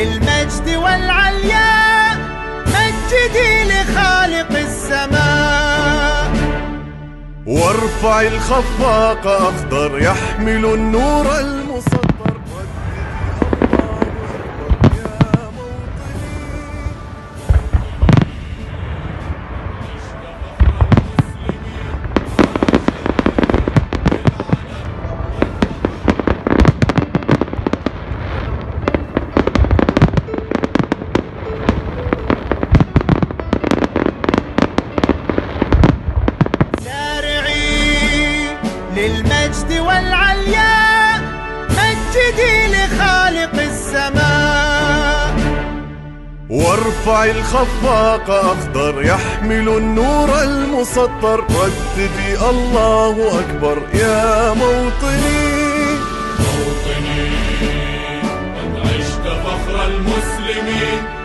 للمجد والعلياء مجدي لخالق السماء. وارفع الخفاق أخضر يحمل النور المصدر. المجد والعلياء مجدي لخالق السماء. وارفع الخفاق أخضر يحمل النور المسطر. رددي الله أكبر يا موطني. موطني قد عشت فخر المسلمين.